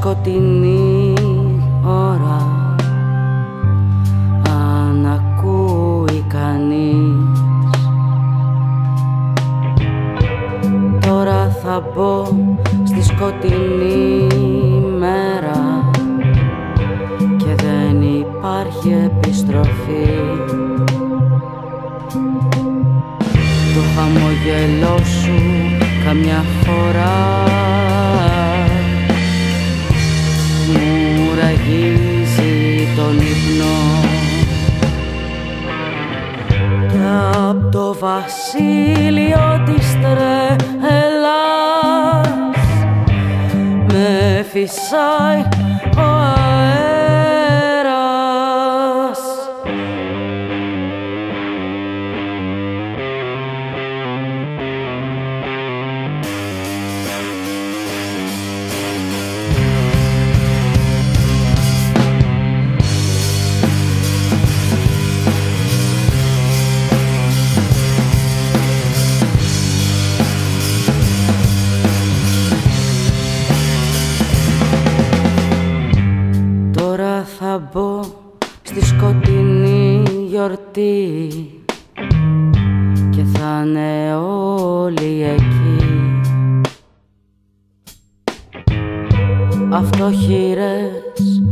σκοτεινή ώρα. Αν ακούει κανείς. Τώρα θα μπω στη σκοτεινή μέρα. Και δεν υπάρχει επιστροφή. Το χαμογελό σου καμιά φορά ραγίζει τον ύπνο. Κι απ' το βασίλειο της τρέλας με φυσάει στη σκοτεινή γιορτή και θα είναι όλοι εκεί. Αυτοχειρές,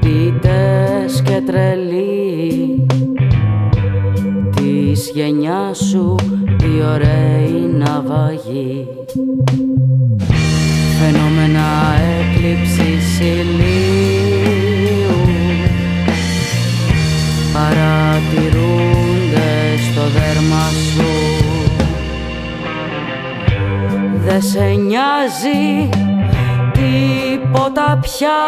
πίτες και τρελοί της γενιάς σου οι ωραίοι ναυαγοί. Φαινόμενα έκλειψης ηλίου παρατηρούνται στο δέρμα σου. Δε σε νοιάζει τίποτα πια